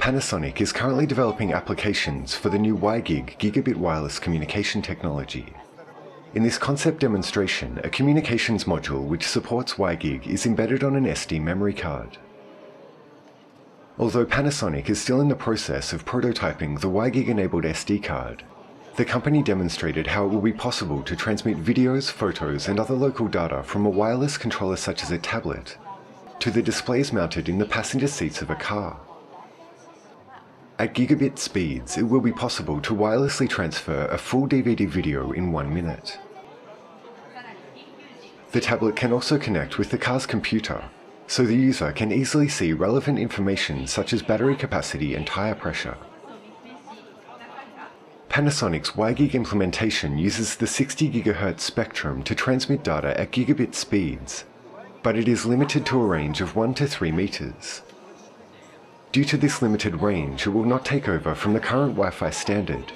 Panasonic is currently developing applications for the new WiGig gigabit wireless communication technology. In this concept demonstration, a communications module which supports WiGig is embedded on an SD memory card. Although Panasonic is still in the process of prototyping the WiGig-enabled SD card, the company demonstrated how it will be possible to transmit videos, photos, and other local data from a wireless controller such as a tablet to the displays mounted in the passenger seats of a car. At gigabit speeds, it will be possible to wirelessly transfer a full DVD video in one minute. The tablet can also connect with the car's computer, so the user can easily see relevant information such as battery capacity and tire pressure. Panasonic's WiGig implementation uses the 60 GHz spectrum to transmit data at gigabit speeds, but it is limited to a range of 1 to 3 meters. Due to this limited range, it will not take over from the current Wi-Fi standard,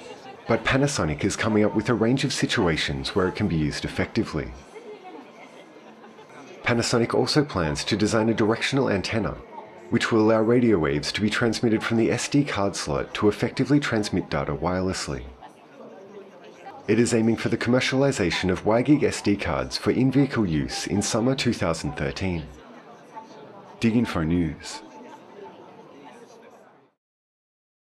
but Panasonic is coming up with a range of situations where it can be used effectively. Panasonic also plans to design a directional antenna, which will allow radio waves to be transmitted from the SD card slot to effectively transmit data wirelessly. It is aiming for the commercialization of WiGig SD cards for in-vehicle use in summer 2013. DigInfo News.